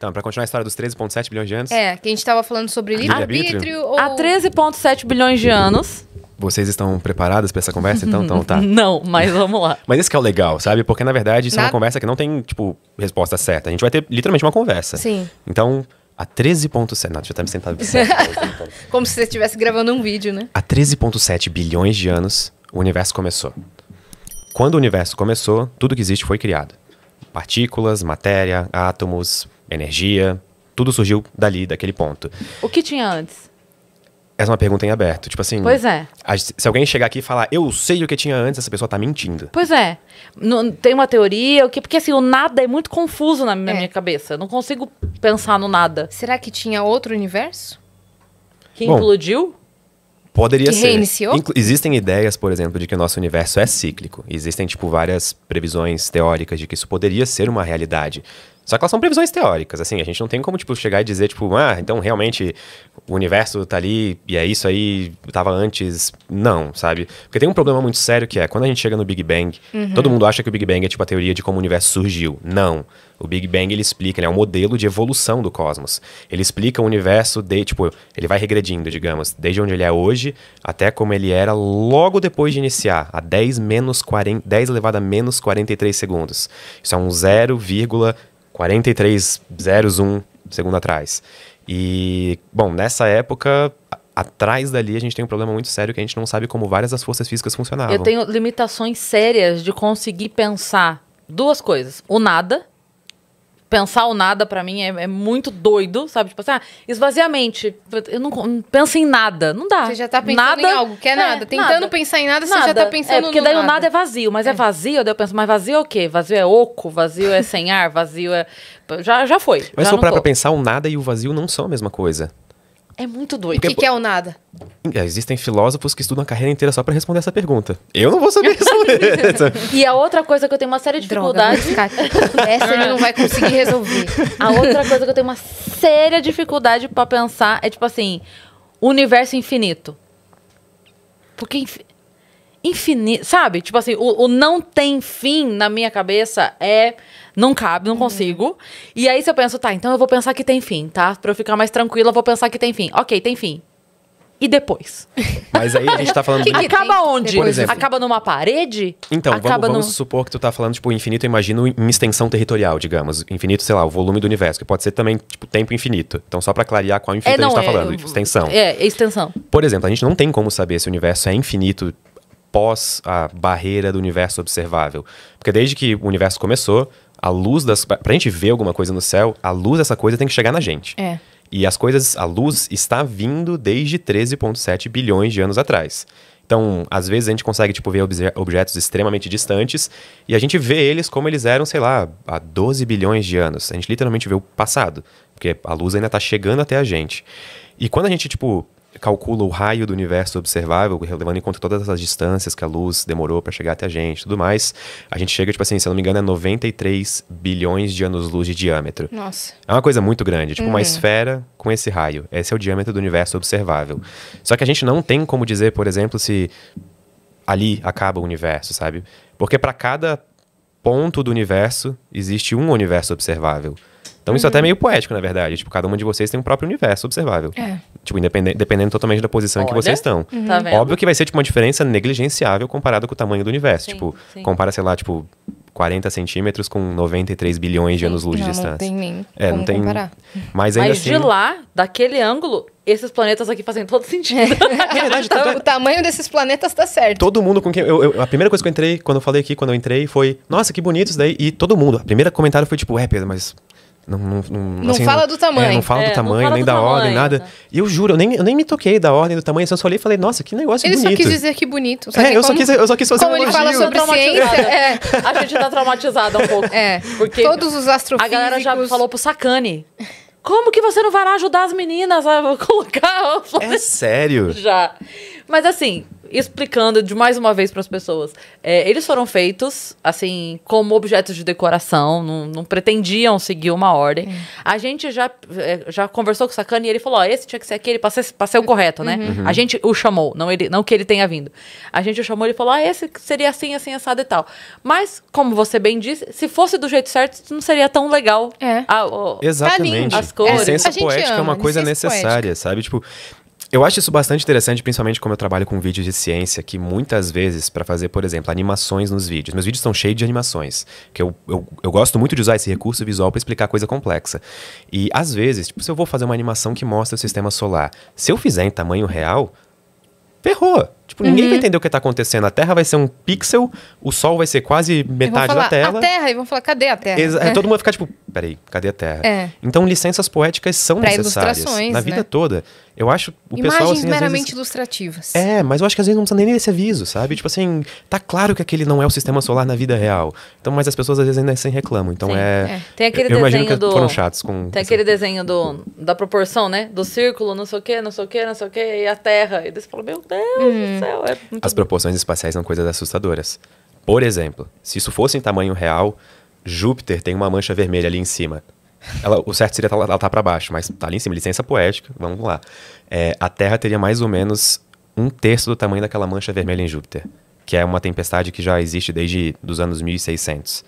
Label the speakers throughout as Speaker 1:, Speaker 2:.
Speaker 1: Então, pra continuar a história dos 13,7 bilhões de anos,
Speaker 2: É, que a gente tava falando sobre
Speaker 1: Livre-arbítrio?
Speaker 2: ou...
Speaker 3: Há 13,7 bilhões de anos.
Speaker 1: vocês estão preparadas pra essa conversa? Então, então tá.
Speaker 3: Não, mas vamos lá.
Speaker 1: Mas esse que é o legal, sabe? Porque, na verdade, isso é uma
Speaker 2: Na-
Speaker 1: conversa que não tem, tipo, resposta certa. A gente vai ter literalmente uma conversa.
Speaker 2: Sim.
Speaker 1: Então, a 13,7... Não, deixa eu até me sentar. certo.
Speaker 2: Como se você estivesse gravando um vídeo, né?
Speaker 1: Há 13,7 bilhões de anos, o universo começou. Quando o universo começou, tudo que existe foi criado. Partículas, matéria, átomos, energia, tudo surgiu dali, daquele ponto.
Speaker 3: O que tinha antes?
Speaker 1: Essa é uma pergunta em aberto. Tipo assim.
Speaker 3: Pois é.
Speaker 1: a- se alguém chegar aqui e falar, eu sei o que tinha antes, essa pessoa tá mentindo.
Speaker 3: Pois é. Não- tem uma teoria, o que, porque assim, o nada é muito confuso na, na
Speaker 2: É.
Speaker 3: minha cabeça. Eu não consigo pensar no nada.
Speaker 2: Será que tinha outro universo?
Speaker 3: Que
Speaker 1: Bom,
Speaker 3: implodiu?
Speaker 1: Poderia
Speaker 2: Que
Speaker 1: ser.
Speaker 2: reiniciou?
Speaker 1: Inclu- existem ideias, por exemplo, de que o nosso universo é cíclico. Existem, tipo, várias previsões teóricas de que isso poderia ser uma realidade. Só que elas são previsões teóricas, assim, a gente não tem como, tipo, chegar e dizer, tipo, ah, então realmente o universo tá ali e é isso aí, tava antes. Não, sabe? Porque tem um problema muito sério que é, quando a gente chega no Big Bang, todo mundo acha que o Big Bang é, tipo, a teoria de como o universo surgiu. Não. O Big Bang, ele explica, ele é um modelo de evolução do cosmos. Ele explica o universo de, tipo, ele vai regredindo, digamos, desde onde ele é hoje até como ele era logo depois de iniciar, a 10 menos 40, 10 elevado a menos 43 segundos. Isso é um 0,4301 segundo atrás. E, bom, nessa época, atrás dali a gente tem um problema muito sério que a gente não sabe como várias das forças físicas funcionavam.
Speaker 3: Eu tenho limitações sérias de conseguir pensar duas coisas. O nada. Pensar o nada pra mim é, é muito doido, sabe? Tipo assim, ah, esvaziamente. Eu não, não penso em nada. Não dá.
Speaker 2: Você já tá pensando
Speaker 3: nada,
Speaker 2: em algo que é nada. Tentando pensar em nada, você já tá pensando
Speaker 3: é, porque
Speaker 2: no
Speaker 3: daí o
Speaker 2: nada.
Speaker 3: nada é vazio, mas é, vazio, daí eu penso, mas vazio é o quê? Vazio é oco, vazio é sem ar, vazio é. Já, já foi.
Speaker 1: Mas
Speaker 3: já
Speaker 1: se for
Speaker 3: não
Speaker 1: parar pra pensar, o nada e o vazio não são a mesma coisa.
Speaker 3: É muito
Speaker 2: O
Speaker 3: doido.
Speaker 2: que, que é o nada?
Speaker 1: É, Existem filósofos que estudam a carreira inteira só pra responder essa pergunta. Eu não vou saber responder.
Speaker 3: E a outra coisa que eu tenho uma séria
Speaker 2: Droga,
Speaker 3: dificuldade.
Speaker 2: Sky. Essa ele não vai conseguir resolver.
Speaker 3: A outra coisa que eu tenho uma séria dificuldade pra pensar é tipo assim, universo infinito. Porque infi- infinito, sabe? Tipo assim, o, o não tem fim na minha cabeça é não cabe, não consigo. E aí se eu penso, tá, então eu vou pensar que tem fim, tá? Pra eu ficar mais tranquila, eu vou pensar que tem fim. OK, tem fim. E depois?
Speaker 1: Mas aí a gente tá falando...
Speaker 2: Que que
Speaker 3: Acaba onde?
Speaker 1: do fim?
Speaker 3: Acaba numa parede?
Speaker 1: Então, vamos,
Speaker 3: Acaba
Speaker 1: vamos
Speaker 3: no-
Speaker 1: supor que tu tá falando, tipo, infinito, eu imagino em extensão territorial, digamos. Infinito, sei lá, o volume do universo, que pode ser também, tipo, tempo infinito. Então, só pra clarear qual infinito a gente tá falando, extensão.
Speaker 3: É, é extensão.
Speaker 1: Por exemplo, a gente não tem como saber se o universo é infinito pós a barreira do universo observável. Porque desde que o universo começou, a luz das. Pra gente ver alguma coisa no céu, a luz dessa coisa tem que chegar na gente.
Speaker 2: É.
Speaker 1: E as coisas, a luz está vindo desde 13,7 bilhões de anos atrás. Então, às vezes a gente consegue, tipo, ver obje- objetos extremamente distantes e a gente vê eles como eles eram, sei lá, há 12 bilhões de anos. A gente literalmente vê o passado, porque a luz ainda está chegando até a gente. E quando a gente, tipo, calcula o raio do universo observável, levando em conta todas as distâncias que a luz demorou para chegar até a gente e tudo mais, a gente chega, tipo assim, se eu não me engano, é 93 bilhões de anos-luz de diâmetro.
Speaker 2: Nossa.
Speaker 1: É uma coisa muito grande, tipo uma esfera com esse raio. Esse é o diâmetro do universo observável. Só que a gente não tem como dizer, por exemplo, se ali acaba o universo, sabe? Porque para cada ponto do universo existe um universo observável. Então isso é até meio poético, na verdade. Tipo, cada uma de vocês tem um próprio universo observável.
Speaker 2: É.
Speaker 1: Tipo, independente, dependendo totalmente da posição em que
Speaker 3: Olha.
Speaker 1: vocês estão.
Speaker 3: Tá vendo?
Speaker 1: Óbvio que vai ser, tipo, uma diferença negligenciável comparado com o tamanho do universo.
Speaker 3: Sim,
Speaker 1: tipo,
Speaker 3: sim.
Speaker 1: compara, sei lá, tipo, 40 centímetros com 93 bilhões de anos-luz de distância.
Speaker 2: não tem nem
Speaker 1: É, não tem.
Speaker 2: comparar.
Speaker 1: Mas ainda
Speaker 3: Mas
Speaker 1: assim.
Speaker 3: de lá, daquele ângulo, esses planetas aqui fazem todo sentido.
Speaker 1: É verdade, tanto é-
Speaker 2: o tamanho desses planetas tá certo.
Speaker 1: Todo mundo com quem. Eu, eu- a primeira coisa que eu entrei, quando eu falei aqui, quando eu entrei, foi: Nossa, que bonito isso daí. E todo mundo. A primeira comentário foi tipo: É, Pedro, mas. Não, não, não,
Speaker 2: Não fala do tamanho.
Speaker 1: É, não fala
Speaker 3: É,
Speaker 1: do tamanho,
Speaker 3: fala
Speaker 1: nem
Speaker 3: do
Speaker 1: da ordem,
Speaker 3: tamanho,
Speaker 1: nada.
Speaker 3: tá.
Speaker 1: E eu juro, eu nem, eu nem me toquei da ordem do tamanho, eu só olhei e falei: Nossa, que negócio
Speaker 2: Ele
Speaker 1: bonito.
Speaker 2: só quis dizer que bonito. Só
Speaker 1: É,
Speaker 2: que
Speaker 1: eu só,
Speaker 2: como-
Speaker 1: quis, eu só quis fazer
Speaker 2: como
Speaker 1: um
Speaker 2: ele
Speaker 1: elogio.
Speaker 2: fala sobre ciência, é.
Speaker 3: A gente tá traumatizada um pouco.
Speaker 2: É.
Speaker 3: Porque
Speaker 2: Todos os
Speaker 3: a
Speaker 2: astrofísicos...
Speaker 3: galera já falou pro Sacane. Como que você não vai lá ajudar as meninas a colocar o
Speaker 1: É sério.
Speaker 3: já. Mas assim, explicando de mais uma vez para as pessoas. É, eles foram feitos, assim, como objetos de decoração, não, não pretendiam seguir uma ordem. A gente já, é, já conversou com o Sacani e ele falou: ó, esse tinha que ser aquele para ser, pra ser o correto, né? A gente o chamou, não, ele, não que ele tenha vindo. A gente o chamou e ele falou: ah, esse seria assim, assim, assado e tal. Mas, como você bem disse, se fosse do jeito certo, não seria tão legal.
Speaker 2: É.
Speaker 3: Ah, o-
Speaker 1: Exatamente.
Speaker 3: As cores.
Speaker 1: Licença
Speaker 2: A
Speaker 1: poética é
Speaker 2: ama,
Speaker 1: uma coisa necessária, sabe? Tipo, eu acho isso bastante interessante, principalmente como eu trabalho com vídeos de ciência, que muitas vezes, para fazer, por exemplo, animações nos vídeos. Meus vídeos estão cheios de animações, que eu, eu, eu gosto muito de usar esse recurso visual para explicar coisa complexa. E às vezes, tipo, se eu vou fazer uma animação que mostra o sistema solar, se eu fizer em tamanho real, ferrou. Tipo, ninguém
Speaker 2: Uhum.
Speaker 1: vai entender o que tá acontecendo. A Terra vai ser um pixel, o Sol vai ser quase metade
Speaker 2: falar,
Speaker 1: da tela.
Speaker 2: A Terra, e vão falar, cadê a Terra?
Speaker 1: Exa-
Speaker 2: É.
Speaker 1: Todo mundo vai ficar tipo, peraí, cadê a Terra?
Speaker 2: É.
Speaker 1: Então, licenças poéticas são
Speaker 2: Pra
Speaker 1: necessárias. Na vida
Speaker 2: né?
Speaker 1: toda. Eu acho o pessoal,
Speaker 2: Imagens
Speaker 1: assim,
Speaker 2: meramente
Speaker 1: vezes...
Speaker 2: ilustrativas.
Speaker 1: É, mas eu acho que às vezes não precisa nem desse aviso, sabe? Tipo assim, tá claro que aquele não é o sistema solar na vida real. Então, mas as pessoas às vezes ainda assim reclamam. Então
Speaker 3: Sim,
Speaker 1: é.
Speaker 2: é.
Speaker 3: Tem aquele
Speaker 1: eu imagino
Speaker 3: desenho
Speaker 1: que
Speaker 3: do-
Speaker 1: foram chatos com.
Speaker 3: Tem aquele desenho do, da proporção, né? Do círculo, não sei o quê, não sei o quê, não sei o quê, e a Terra. E daí você fala, meu Deus
Speaker 2: Hum.
Speaker 3: Céu, é muito
Speaker 1: As proporções espaciais são coisas assustadoras. Por exemplo, se isso fosse em tamanho real, Júpiter tem uma mancha vermelha ali em cima. Ela- o certo seria ela, ela tá para baixo, mas tá ali em cima, licença poética, vamos lá. É, a Terra teria mais ou menos um terço do tamanho daquela mancha vermelha em Júpiter, que é uma tempestade que já existe desde os anos 1600.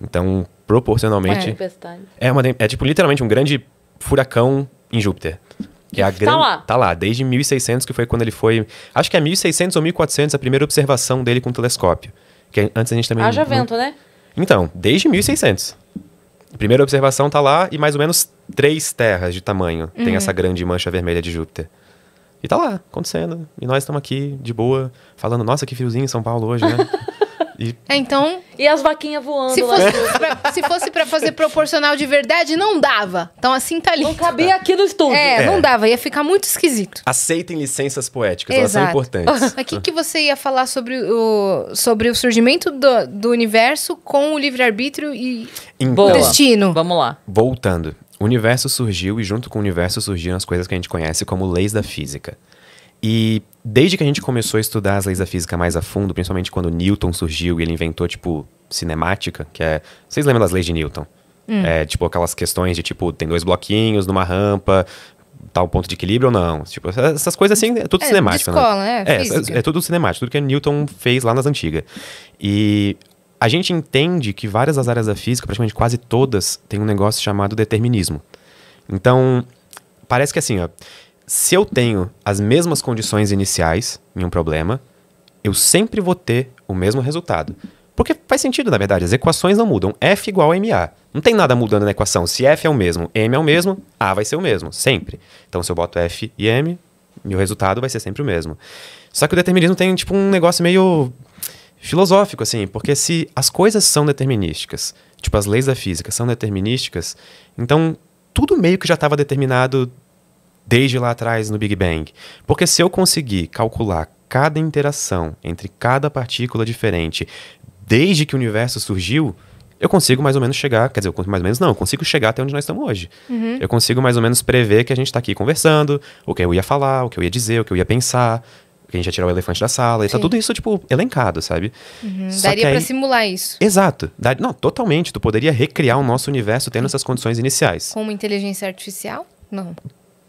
Speaker 1: Então, proporcionalmente,
Speaker 3: tempestade.
Speaker 1: é, uma, é tipo literalmente um grande furacão em Júpiter. Que é a
Speaker 3: Tá
Speaker 1: gran-
Speaker 3: lá.
Speaker 1: Tá lá, desde 1600, que foi quando ele foi. Acho que é 1600 ou 1400 a primeira observação dele com o telescópio. Que antes a gente também.
Speaker 3: Haja
Speaker 1: não-
Speaker 3: vento, né?
Speaker 1: Então, desde 1600. A primeira observação tá lá e mais ou menos três terras de tamanho
Speaker 3: Uhum.
Speaker 1: tem essa grande mancha vermelha de Júpiter. E tá lá, acontecendo. E nós estamos aqui, de boa, falando, nossa, que friozinho em São Paulo hoje, né? e
Speaker 2: É, então,
Speaker 3: E as vaquinhas voando
Speaker 2: se
Speaker 3: lá.
Speaker 2: fosse, pra, se fosse pra fazer proporcional de verdade, não dava. Então assim tá ali.
Speaker 3: Não cabia aqui no estúdio.
Speaker 2: É,
Speaker 1: É.
Speaker 2: não dava, ia ficar muito esquisito.
Speaker 1: aceitem licenças poéticas, elas são
Speaker 2: Exato.
Speaker 1: importantes.
Speaker 2: Mas o que, que você ia falar sobre o, sobre o surgimento do, do universo com o livre-arbítrio e
Speaker 1: Então,
Speaker 3: Boa.
Speaker 2: destino?
Speaker 3: Vamos lá.
Speaker 1: Voltando, o universo surgiu e junto com o universo surgiram as coisas que a gente conhece como leis da física. E desde que a gente começou a estudar as leis da física mais a fundo, principalmente quando Newton surgiu e ele inventou, tipo, cinemática, que é... Vocês lembram das leis de Newton? É, tipo, aquelas questões de, tipo, tem dois bloquinhos numa rampa, tal ponto de equilíbrio ou não. Tipo, essas coisas assim, é tudo
Speaker 2: É, de
Speaker 1: cinemático,
Speaker 2: escola,
Speaker 1: né?
Speaker 2: é,
Speaker 1: é,
Speaker 2: física.
Speaker 1: é tudo cinemático, tudo que Newton fez lá nas antigas. E a gente entende que várias das áreas da física, praticamente quase todas, têm um negócio chamado determinismo. Então, parece que assim, ó, se eu tenho as mesmas condições iniciais em um problema, eu sempre vou ter o mesmo resultado. Porque faz sentido, na verdade, as equações não mudam. F igual a MA. Não tem nada mudando na equação. Se F é o mesmo, M é o mesmo, A vai ser o mesmo, sempre. Então, se eu boto F e M, meu resultado vai ser sempre o mesmo. Só que o determinismo tem, tipo, um negócio meio filosófico, assim, porque se as coisas são determinísticas, tipo, as leis da física são determinísticas, então tudo meio que já estava determinado desde lá atrás no Big Bang. Porque se eu conseguir calcular cada interação entre cada partícula diferente desde que o universo surgiu, eu consigo mais ou menos chegar, quer dizer, eu mais ou menos não, eu consigo chegar até onde nós estamos hoje. Eu consigo mais ou menos prever que a gente está aqui conversando, o que eu ia falar, o que eu ia dizer, o que eu ia pensar, que a gente ia tirar o elefante da sala, e tá tudo isso, tipo, elencado, sabe? Só
Speaker 2: Daria
Speaker 1: aí-
Speaker 2: simular isso.
Speaker 1: Exato. Dá- Não, totalmente. Tu poderia recriar o nosso universo tendo essas condições iniciais.
Speaker 2: Com uma inteligência artificial? Não.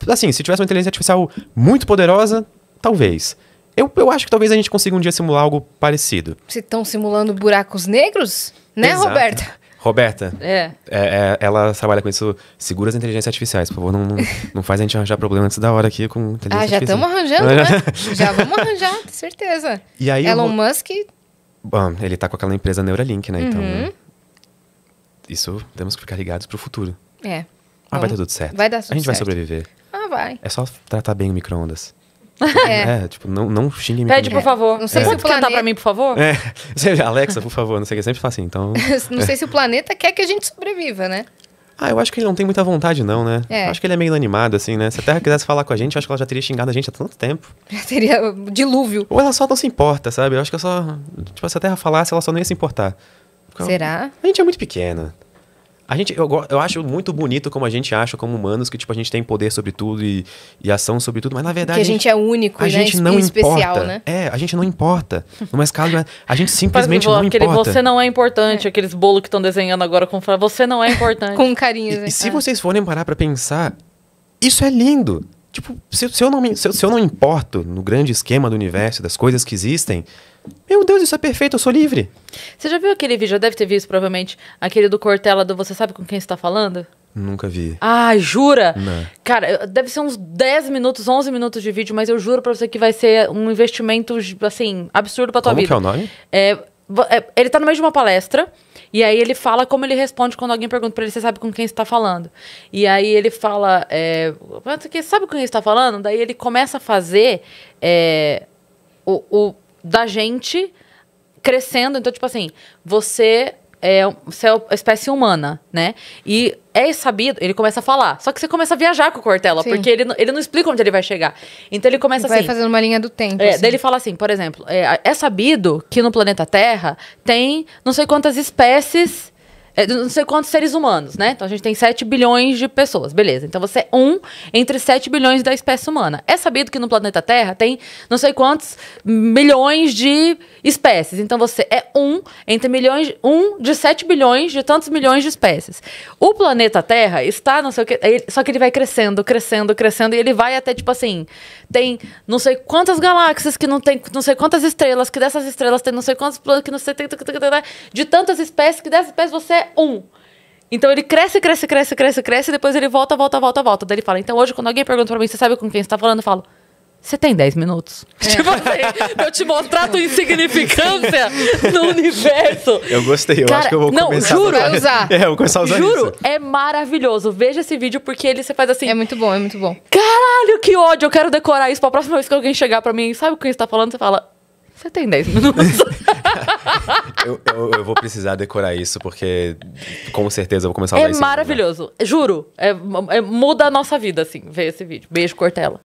Speaker 1: Assim, se tivesse uma inteligência artificial muito poderosa, talvez. Eu, eu acho que talvez a gente consiga um dia simular algo parecido.
Speaker 2: Vocês estão simulando buracos negros? Né,
Speaker 1: Exato.
Speaker 2: Roberta?
Speaker 1: Roberta,
Speaker 3: É.
Speaker 1: é, é, ela trabalha com isso. Segura as inteligências artificiais, por favor. Não, não, não faz a gente arranjar problema antes da hora aqui com inteligência
Speaker 2: Ah, já estamos arranjando, né? já vamos arranjar, com certeza.
Speaker 1: E aí,
Speaker 2: Elon
Speaker 1: eu,
Speaker 2: Musk,
Speaker 1: bom, ele tá com aquela empresa Neuralink, né? Então,
Speaker 2: Uhum.
Speaker 1: isso temos que ficar ligados pro futuro.
Speaker 2: é.
Speaker 1: Ah, vai dar tudo certo.
Speaker 2: vai dar tudo
Speaker 1: A gente vai
Speaker 2: certo.
Speaker 1: sobreviver.
Speaker 2: Ah, vai.
Speaker 1: É só tratar bem o micro-ondas.
Speaker 2: É.
Speaker 1: É, tipo, não, não xingue
Speaker 3: Pede, por favor.
Speaker 2: Não sei
Speaker 3: Você
Speaker 2: se o planeta-
Speaker 3: pra mim, por favor?
Speaker 1: É, Alexa, por favor, não sei o que, sempre fala assim, então...
Speaker 2: Não sei se o planeta quer que a gente sobreviva, né?
Speaker 1: Ah, eu acho que ele não tem muita vontade não, né?
Speaker 2: É.
Speaker 1: Eu acho que ele é meio inanimado, assim, né? Se a Terra quisesse falar com a gente, eu acho que ela já teria xingado a gente há tanto tempo.
Speaker 2: Já teria dilúvio.
Speaker 1: Ou ela só não se importa, sabe? Eu acho que é só... Tipo, se a Terra falasse, ela só não ia se importar. Porque
Speaker 2: Será?
Speaker 1: A gente é muito pequeno. A gente, eu, eu acho muito bonito como a gente acha, como humanos, que tipo, a gente tem poder sobre tudo e, e ação sobre tudo, mas na verdade.
Speaker 2: Que a gente é único,
Speaker 1: a
Speaker 2: né?
Speaker 1: gente não
Speaker 2: especial,
Speaker 1: importa.
Speaker 2: né?
Speaker 1: É, a gente não importa. Numa escala. A gente simplesmente não
Speaker 3: aquele
Speaker 1: importa.
Speaker 3: você não é importante, aqueles bolos que estão desenhando agora com você não é importante.
Speaker 2: Com carinho.
Speaker 1: E, e se vocês forem parar pra pensar, isso é lindo. Tipo, se, se eu não me- se, se eu não importo no grande esquema do universo, das coisas que existem, meu Deus, isso é perfeito, eu sou livre.
Speaker 3: Você já viu aquele vídeo? Já deve ter visto, provavelmente. Aquele do Cortella do Você Sabe com quem você tá falando?
Speaker 1: Nunca vi.
Speaker 3: Ai, jura?
Speaker 1: Não.
Speaker 3: Cara, deve ser uns 10 minutos, 11 minutos de vídeo, mas eu juro pra você que vai ser um investimento, assim, absurdo pra tua
Speaker 1: Como
Speaker 3: vida.
Speaker 1: que é o nome?
Speaker 3: É, ele tá no meio de uma palestra e aí ele fala como ele responde quando alguém pergunta pra ele, você sabe com quem você tá falando? E aí ele fala, é, "Mas você sabe com quem você tá falando? Daí ele começa a fazer é, o, o da gente crescendo. Então, tipo assim, você é, você é a espécie humana, né? E é sabido, ele começa a falar. Só que você começa a viajar com o Cortella,
Speaker 2: Sim.
Speaker 3: porque ele, não- ele não explica onde ele vai chegar. Então ele começa
Speaker 2: Vai
Speaker 3: assim.
Speaker 2: fazendo uma linha do tempo.
Speaker 3: É,
Speaker 2: assim.
Speaker 3: daí ele fala assim, por exemplo, é, é sabido que no planeta Terra tem não sei quantas espécies, é, não sei quantos seres humanos, né? Então a gente tem 7 bilhões de pessoas, beleza. Então você é um entre 7 bilhões da espécie humana. É sabido que no planeta Terra tem não sei quantos milhões de espécies. Então você é um entre milhões, um de 7 bilhões de tantos milhões de espécies. O planeta Terra está, não sei o que, só que ele vai crescendo, crescendo, crescendo e ele vai até tipo assim, tem não sei quantas galáxias que não tem, não sei quantas estrelas, que dessas estrelas tem não sei quantos planetas que não sei de tantas espécies que dessas espécies você é um. Então ele cresce, cresce, cresce, cresce, cresce, e depois ele volta, volta, volta, volta. Daí ele fala, então hoje quando alguém pergunta pra mim, você sabe com quem você tá falando? Eu falo, você tem 10 minutos? Tipo assim, pra eu te mostrar a tua insignificância no universo.
Speaker 1: Eu gostei, eu
Speaker 3: Cara,
Speaker 1: acho que eu vou
Speaker 3: não,
Speaker 1: começar
Speaker 3: juro.
Speaker 1: a
Speaker 2: Vai usar.
Speaker 1: É, eu vou começar a usar
Speaker 3: Juro,
Speaker 1: isso.
Speaker 3: é maravilhoso. Veja esse vídeo porque ele você faz assim,
Speaker 2: É muito bom, é muito bom.
Speaker 3: caralho, que ódio, eu quero decorar isso pra próxima vez que alguém chegar pra mim, sabe com quem você tá falando? Você fala, você tem 10 minutos.
Speaker 1: Eu, eu- eu vou precisar decorar isso, porque com certeza eu vou começar a
Speaker 3: é
Speaker 1: isso.
Speaker 3: maravilhoso. Juro, é- é- muda a nossa vida, assim, ver esse vídeo. Beijo, Cortella.